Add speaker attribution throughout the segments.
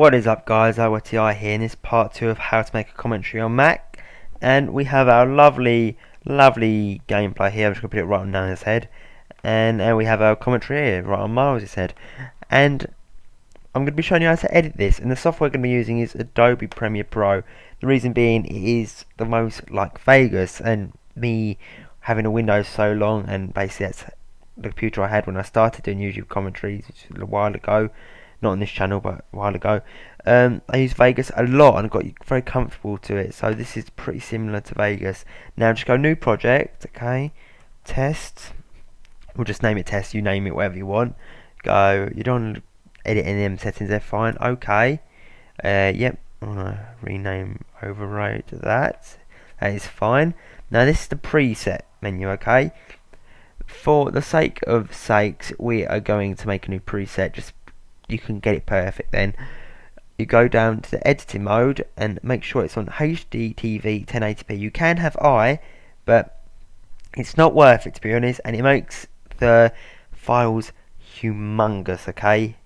Speaker 1: What is up guys, IYTI here in this part 2 of how to make a commentary on Mac. And we have our lovely, lovely gameplay here, I'm just going to put it right on his head. And uh, we have our commentary here, right on Miles' head. And I'm going to be showing you how to edit this. And the software I'm going to be using is Adobe Premiere Pro. The reason being it is the most like Vegas and me having a Windows so long. And basically that's the computer I had when I started doing YouTube commentaries a while ago not on this channel but a while ago. Um, I use Vegas a lot and got very comfortable to it so this is pretty similar to Vegas. Now just go new project okay? Test. We'll just name it test you name it whatever you want. Go you don't edit any of them settings they're fine okay. Uh, yep I want to rename override that. That is fine. Now this is the preset menu okay? For the sake of sakes we are going to make a new preset just you can get it perfect then. You go down to the editing mode and make sure it's on HD TV 1080p you can have I but it's not worth it to be honest and it makes the files humongous okay?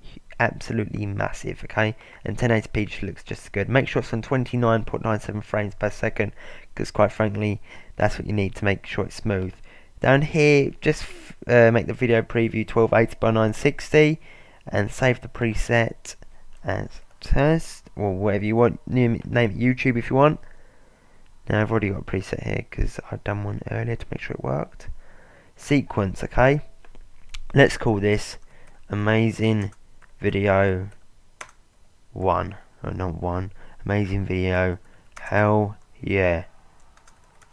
Speaker 1: Absolutely massive okay? And 1080p just looks just as good. Make sure it's on 29.97 frames per second because quite frankly that's what you need to make sure it's smooth. Down here just uh, make the video preview 1280 by 960 and save the preset as test or whatever you want name it YouTube if you want. Now I've already got a preset here because I've done one earlier to make sure it worked. Sequence okay? Let's call this amazing video one. Or not one. Amazing video hell yeah.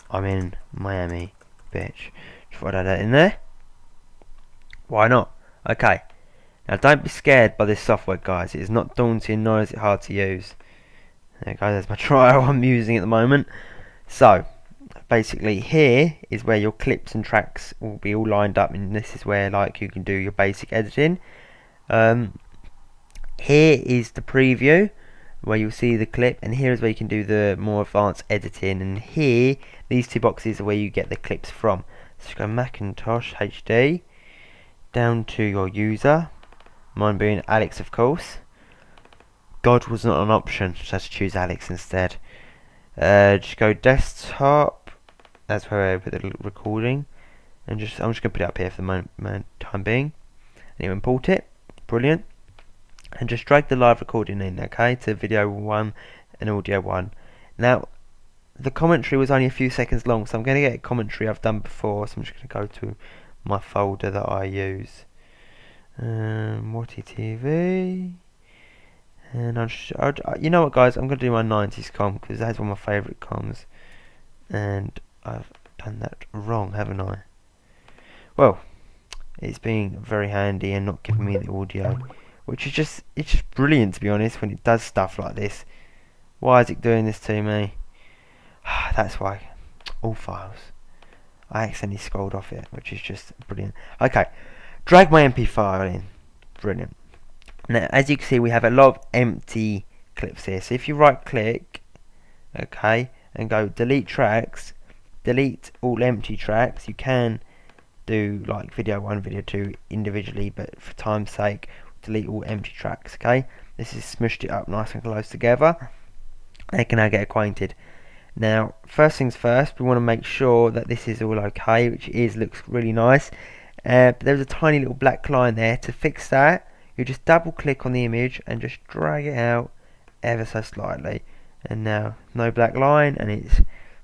Speaker 1: I'm in Miami bitch. Just throw that in there. Why not? Okay now don't be scared by this software guys, it is not daunting nor is it hard to use. There guys, there's my trial I'm using at the moment. So, basically here is where your clips and tracks will be all lined up and this is where like you can do your basic editing. Um, here is the preview where you'll see the clip and here is where you can do the more advanced editing and here these two boxes are where you get the clips from. So go Macintosh HD down to your user Mine being Alex, of course. God was not an option, so I had to choose Alex instead. Uh, just go desktop. That's where I put the recording, and just I'm just gonna put it up here for the moment, time being. And you import it. Brilliant. And just drag the live recording in, okay, to video one and audio one. Now, the commentary was only a few seconds long, so I'm going to get a commentary I've done before. So I'm just going to go to my folder that I use um, TV. And I'll, I'll, you know what, guys? I'm gonna do my 90s com because that's one of my favourite coms, and I've done that wrong, haven't I? Well, it's being very handy and not giving me the audio, which is just it's just brilliant to be honest when it does stuff like this. Why is it doing this to me? That's why. All files. I accidentally scrolled off it, which is just brilliant. Okay, drag my MP file in. Brilliant. Now, as you can see, we have a lot of empty clips here. So if you right click, okay, and go delete tracks, delete all empty tracks, you can do like video 1, video 2 individually, but for time's sake, delete all empty tracks, okay? This has smushed it up nice and close together. They can now get acquainted. Now, first things first, we want to make sure that this is all okay, which is, looks really nice. Uh, but there's a tiny little black line there. To fix that, you just double click on the image and just drag it out ever so slightly. And now, no black line, and it's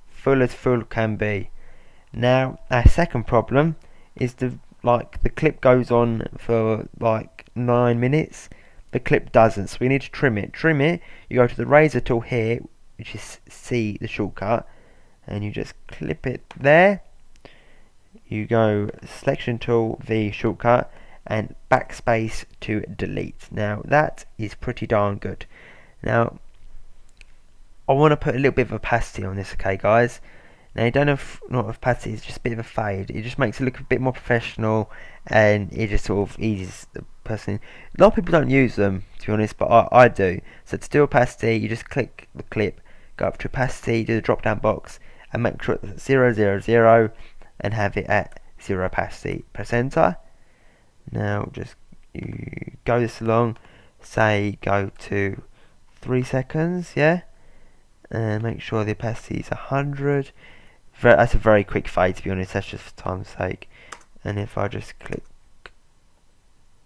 Speaker 1: full as full can be. Now, our second problem is the like the clip goes on for like nine minutes. The clip doesn't, so we need to trim it. Trim it. You go to the razor tool here, which is C, the shortcut, and you just clip it there you go selection tool V shortcut and backspace to delete. Now that is pretty darn good. Now I want to put a little bit of opacity on this okay guys? Now you don't have not of opacity it's just a bit of a fade. It just makes it look a bit more professional and it just sort of eases the person a lot of people don't use them to be honest but I, I do. So to do opacity you just click the clip go up to opacity do the drop down box and make sure it's 000 and have it at zero opacity percenter. Now just you go this along, say go to three seconds, yeah? And make sure the opacity is 100. That's a very quick fade to be honest, that's just for time's sake. And if I just click,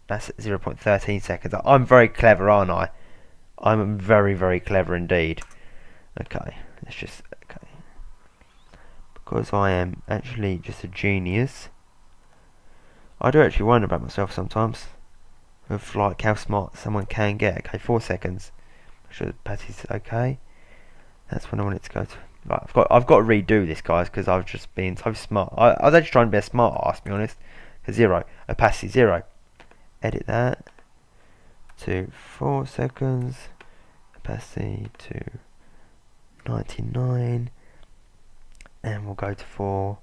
Speaker 1: that's 0.13 seconds. I'm very clever, aren't I? I'm very, very clever indeed. Okay, let's just. Because I am actually just a genius. I do actually wonder about myself sometimes. With like how smart someone can get. Okay, four seconds. Make sure the patty's okay. That's when I want it to go to. Right, I've got I've got to redo this, guys, because I've just been so smart. I, I was actually trying to be a smart ass, to be honest. Zero, opacity zero. Edit that to four seconds. Opacity to 99, and we'll go to four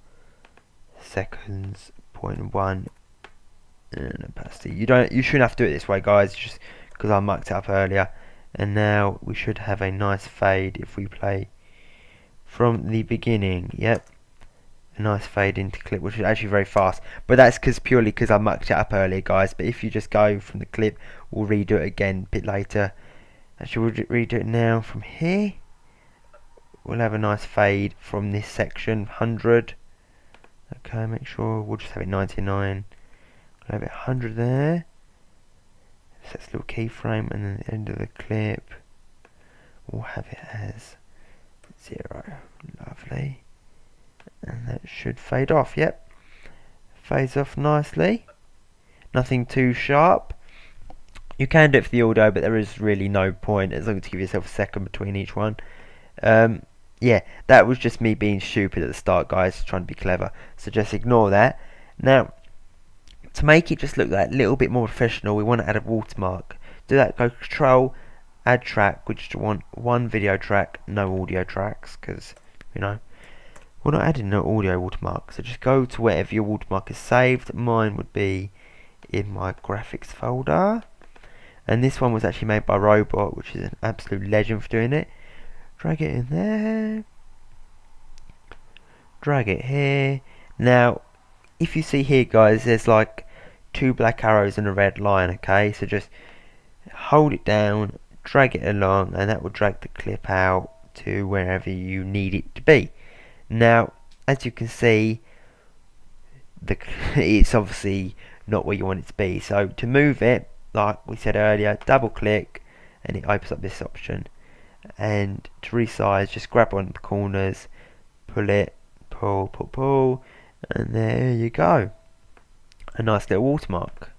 Speaker 1: seconds. Point one and opacity. You don't. You shouldn't have to do it this way, guys. Just because I mucked it up earlier. And now we should have a nice fade if we play from the beginning. Yep. A nice fade into clip, which is actually very fast. But that's cause purely because I mucked it up earlier, guys. But if you just go from the clip, we'll redo it again a bit later. Actually, we'll redo it now from here. We'll have a nice fade from this section, 100. Okay, make sure we'll just have it 99. We'll have it 100 there. Set a little keyframe and then the end of the clip we'll have it as 0. Lovely. And that should fade off, yep. Fades off nicely. Nothing too sharp. You can do it for the audio, but there is really no point as long as you give yourself a second between each one. Um, yeah, that was just me being stupid at the start, guys, trying to be clever. So just ignore that. Now, to make it just look that little bit more professional, we want to add a watermark. Do that, go Control, Add Track. We just want one video track, no audio tracks, because, you know, we're not adding no audio watermark. So just go to wherever your watermark is saved. Mine would be in my graphics folder. And this one was actually made by Robot, which is an absolute legend for doing it. Drag it in there. Drag it here. Now, if you see here, guys, there's like two black arrows and a red line okay so just hold it down drag it along and that will drag the clip out to wherever you need it to be now as you can see the it's obviously not where you want it to be so to move it like we said earlier double click and it opens up this option and to resize just grab one of the corners pull it pull pull pull and there you go a nice little watermark.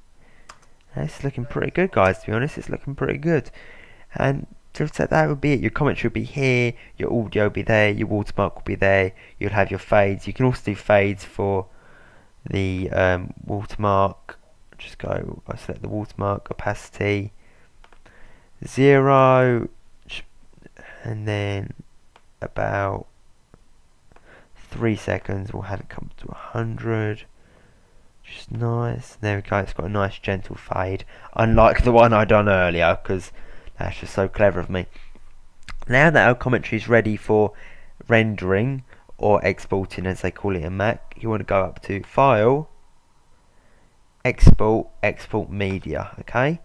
Speaker 1: It's looking pretty good, guys, to be honest. It's looking pretty good. And just that would be it. Your commentary will be here, your audio will be there, your watermark will be there, you'll have your fades. You can also do fades for the um, watermark. Just go, I select the watermark, opacity, zero, and then about three seconds we'll have it come to 100 just nice. There we go. It's got a nice gentle fade. Unlike the one I done earlier, because that's just so clever of me. Now that our commentary is ready for rendering or exporting, as they call it in Mac, you want to go up to File, Export, Export Media. Okay.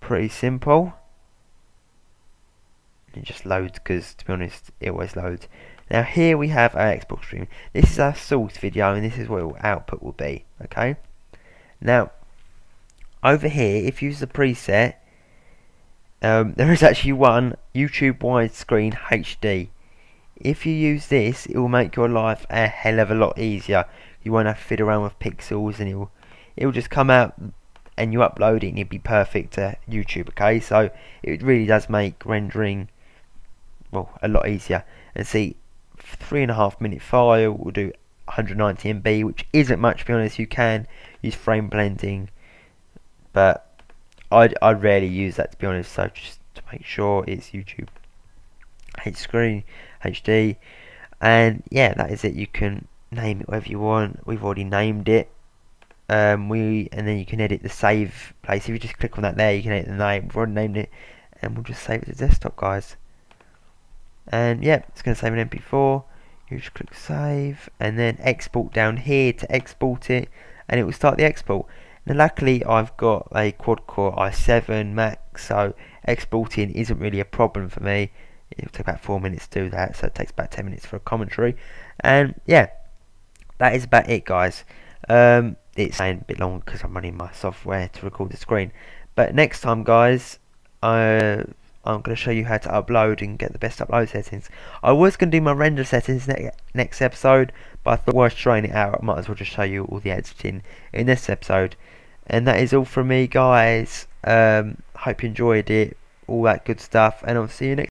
Speaker 1: Pretty simple. It just loads because, to be honest, it always loads. Now here we have our Xbox stream. This is our source video and this is what our output will be. Okay. Now over here, if you use the preset, um, there is actually one YouTube widescreen HD. If you use this, it will make your life a hell of a lot easier. You won't have to fiddle around with pixels and it will, it will just come out and you upload it and it'll be perfect to YouTube. Okay, so it really does make rendering well a lot easier. And see, three and a half minute file will do 190 MB, which isn't much. To be honest, you can use frame blending, but I I rarely use that to be honest. So just to make sure it's YouTube H screen HD, and yeah, that is it. You can name it whatever you want. We've already named it. Um, we and then you can edit the save place. If you just click on that there, you can edit the name. We've already named it, and we'll just save it to desktop, guys and yeah it's going to save an mp4 you just click save and then export down here to export it and it will start the export now luckily I've got a quad core i7 max so exporting isn't really a problem for me. It'll take about four minutes to do that, so it takes about ten minutes for a commentary. And yeah, that is about it, guys. Um, it's a bit long because I'm running my software to record the screen. But next time, guys, I. I'm going to show you how to upload and get the best upload settings. I was going to do my render settings ne next episode, but I thought worth trying it out. I might as well just show you all the editing in this episode. And that is all from me, guys. Um, hope you enjoyed it, all that good stuff, and I'll see you next